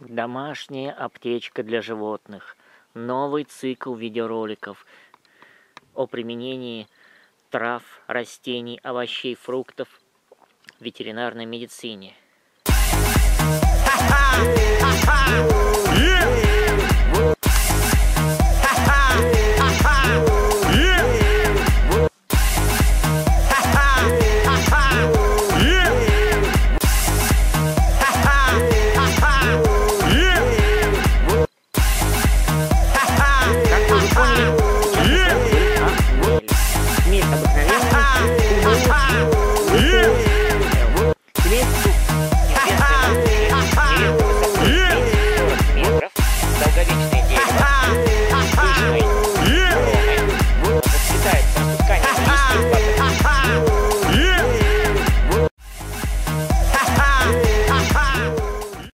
Домашняя аптечка для животных. Новый цикл видеороликов о применении трав, растений, овощей, фруктов в ветеринарной медицине. ready to